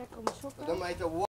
Lekker om sokken.